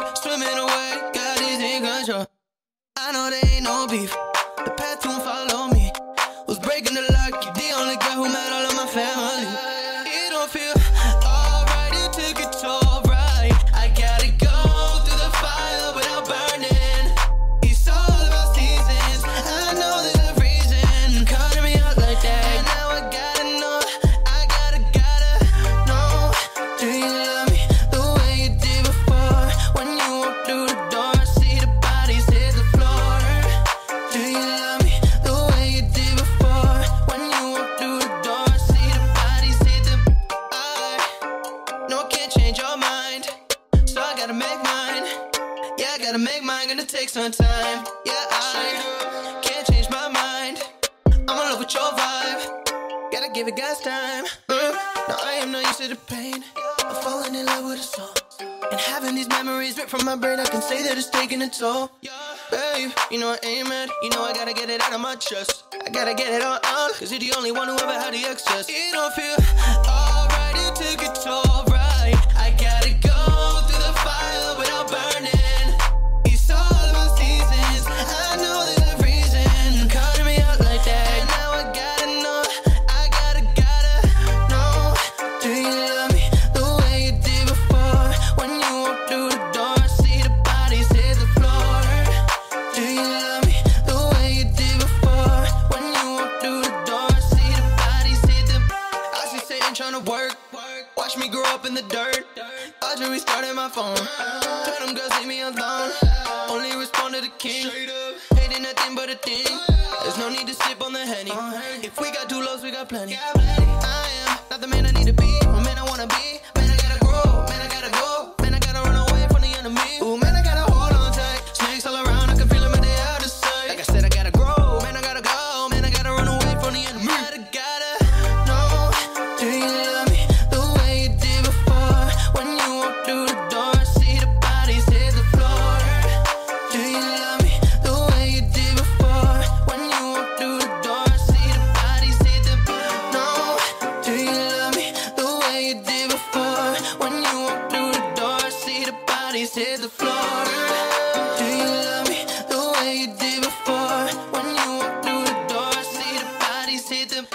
swimming away, God is in control. I know there ain't no beef. The path won't follow gotta make mine, gonna take some time. Yeah, I can't change my mind. I'm in love with your vibe. Gotta give it God's time. Uh, now I am not used to the pain of falling in love with a song. And having these memories ripped from my brain, I can say that it's taking a toll. Babe, you know I ain't mad. You know I gotta get it out of my chest. I gotta get it all out. Cause you're the only one who ever had the excess. It don't feel alright, you took it all I see Satan trying to work. Watch me grow up in the dirt. I just restarted my phone. Tell them girls leave me alone. Only respond to the king. Hating nothing but a thing. There's no need to sip on the henny. If we got two lows, we got plenty. I am not the man I need to be, or man I wanna be. Man, I gotta grow. Man, I gotta bodies hit the floor. Do you love me the way you did before? When you walk through the door, see the bodies hit the